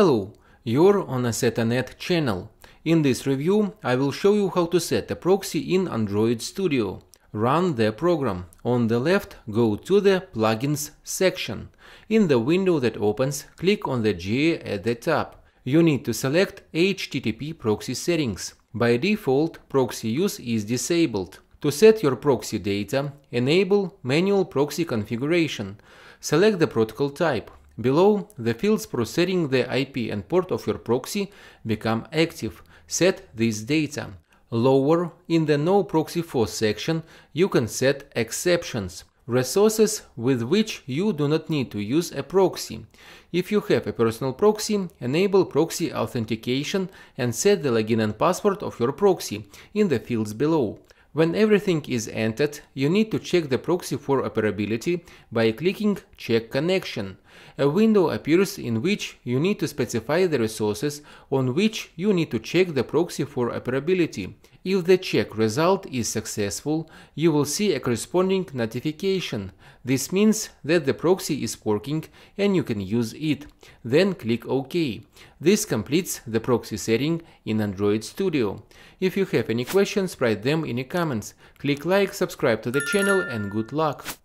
Hello, you're on a SetaNet channel. In this review, I will show you how to set a proxy in Android Studio. Run the program. On the left, go to the Plugins section. In the window that opens, click on the GA at the top. You need to select HTTP proxy settings. By default, proxy use is disabled. To set your proxy data, enable manual proxy configuration. Select the protocol type. Below, the fields setting the IP and port of your proxy become active. Set this data. Lower, in the No Proxy For section, you can set exceptions, resources with which you do not need to use a proxy. If you have a personal proxy, enable proxy authentication and set the login and password of your proxy in the fields below. When everything is entered, you need to check the proxy for operability by clicking Check Connection. A window appears in which you need to specify the resources on which you need to check the proxy for operability. If the check result is successful, you will see a corresponding notification. This means that the proxy is working and you can use it. Then click OK. This completes the proxy setting in Android Studio. If you have any questions, write them in the comments. Click like, subscribe to the channel and good luck!